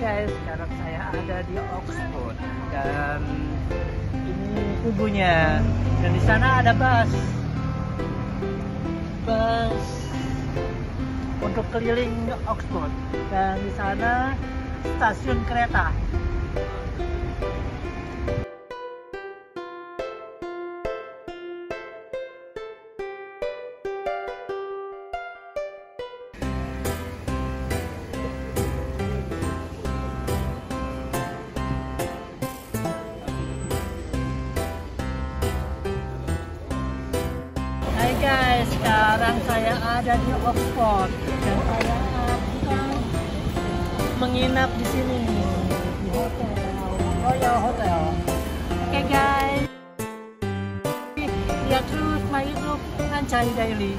guys, sekarang saya ada di Oxford dan ini kubunya. Dan di sana ada bus, bus untuk keliling Oxford. Dan di sana stasiun kereta. Sekarang saya ada di Oxford dan saya akan menginap di sini di hotel Royal Hotel. Oke guys, lihat terus my YouTube Ancai Daily.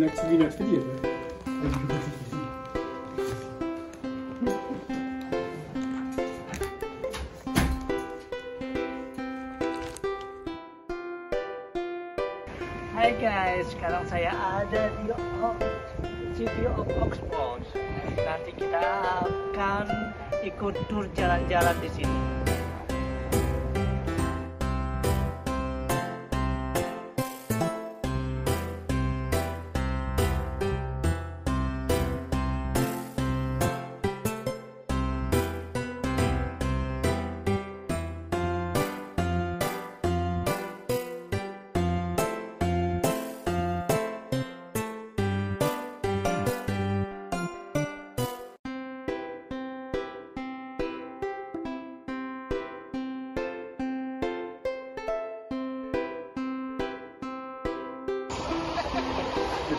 Hai guys, sekarang saya ada di City of Oxford. Nanti kita akan ikut tur jalan-jalan di sini.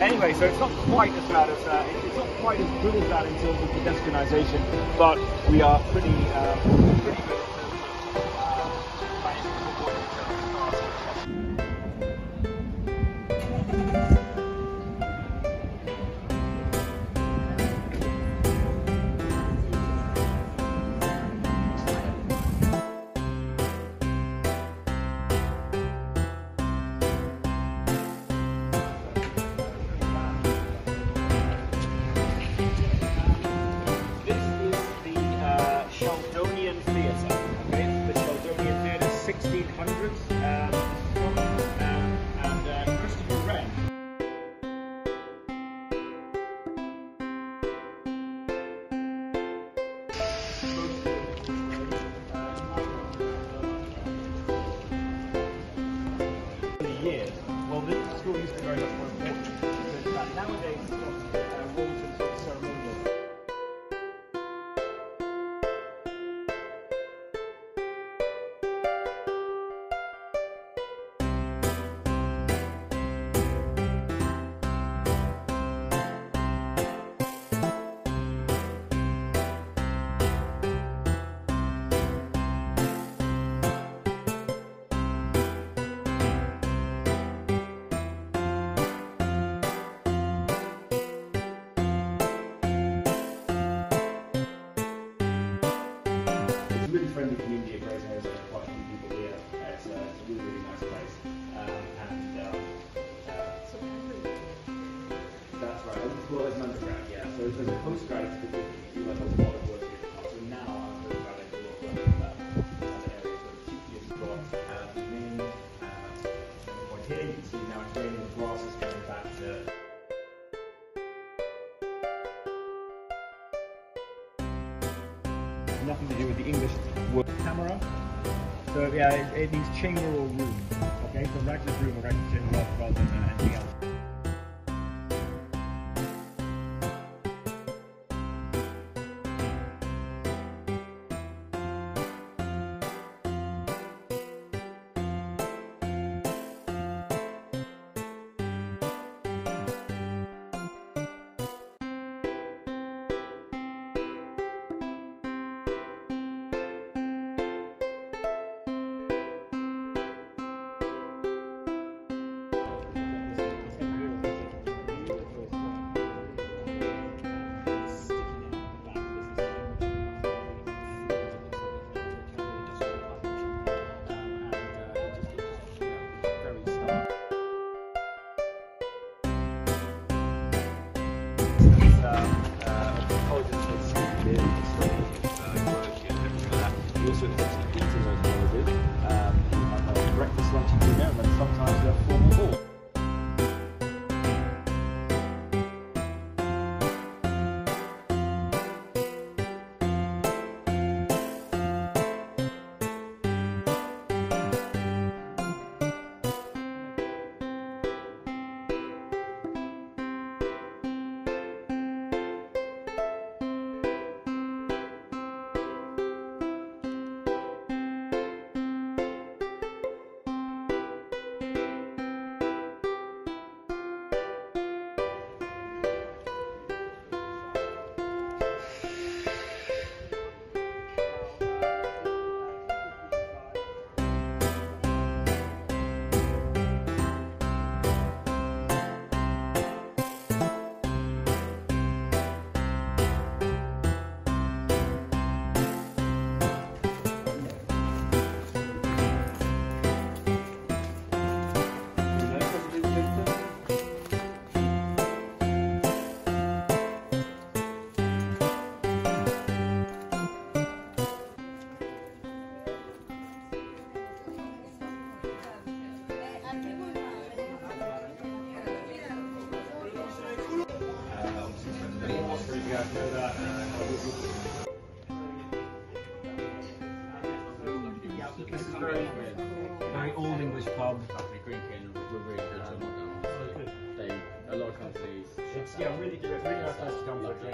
Anyway, so it's not quite as bad as uh, it's not quite as good as that in terms of pedestrianisation, but we are pretty uh, pretty good. Do like a lot of work here. So now I'm work that areas. Point here. You can see now it's raining. Is going back to nothing to do with the English word camera. So yeah, it, it means chamber or room. Okay, so Ragna's room or Ragna's chamber rather than anything else. Peace. Very, old English pub. They, a lot of companies. Yeah, really good. Really nice place to come for a drink.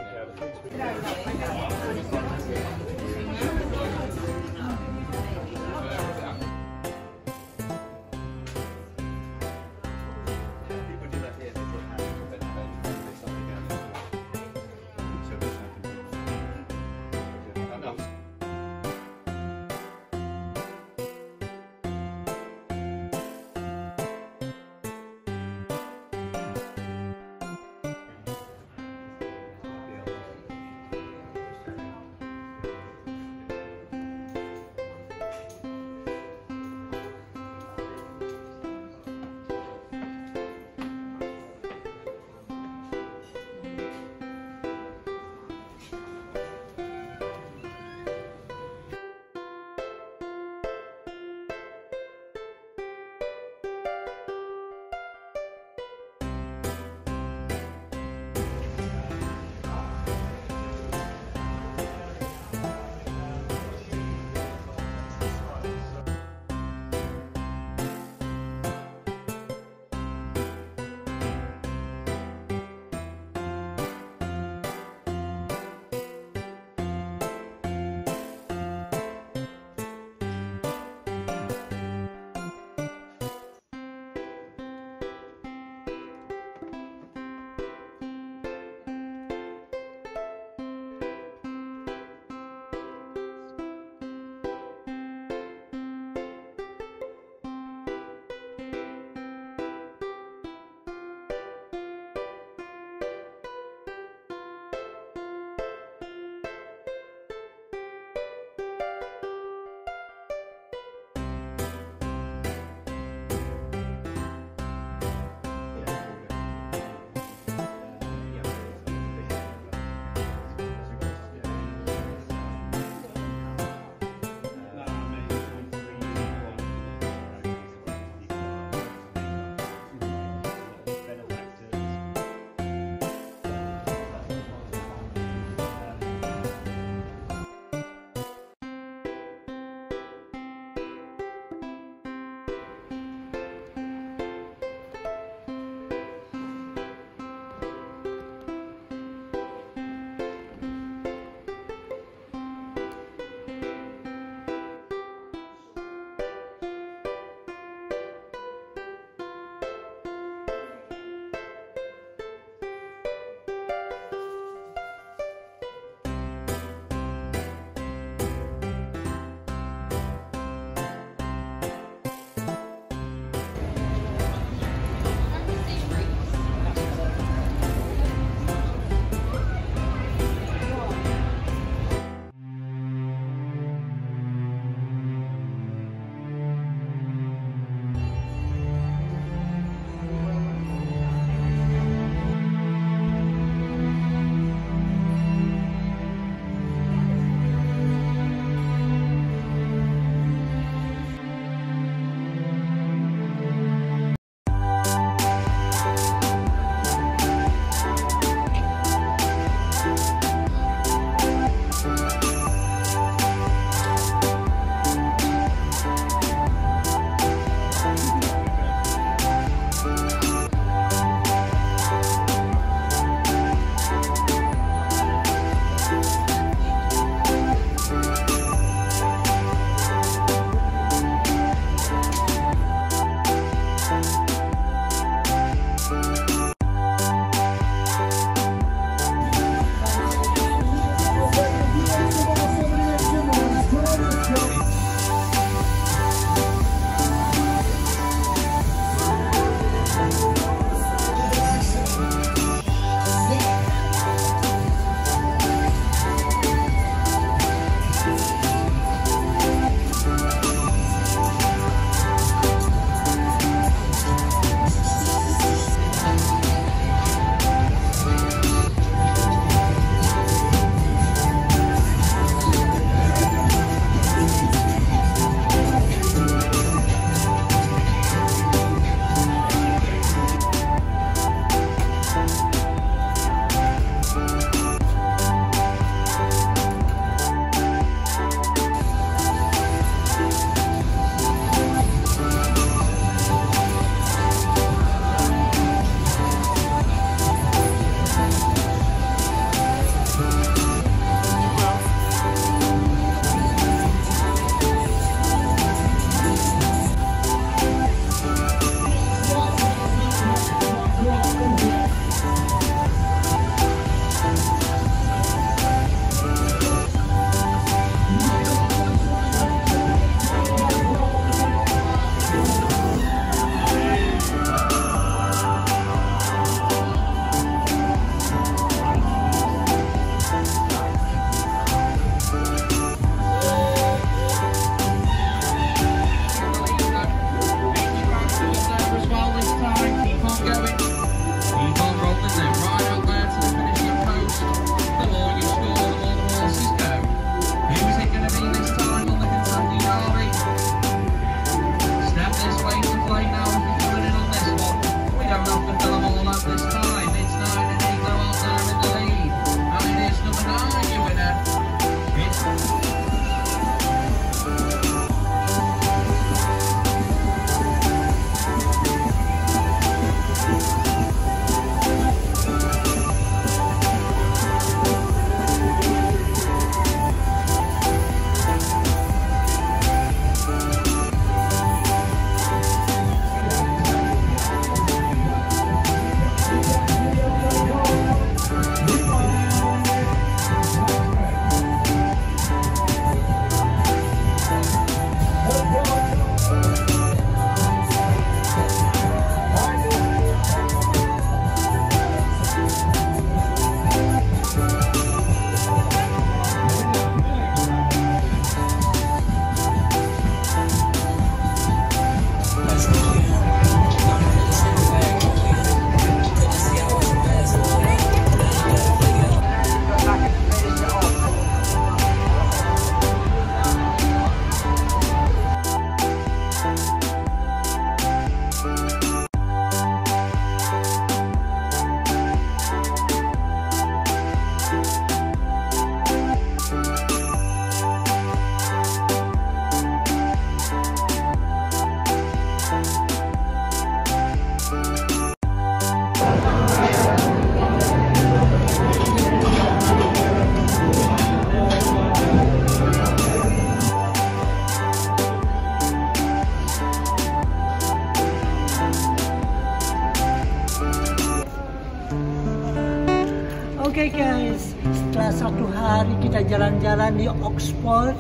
Really setelah satu hari kita jalan-jalan di Oxford.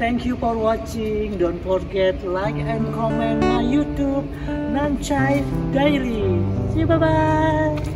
Thank you for watching. Don't forget like and comment my YouTube Nanchai Daily. See you bye bye.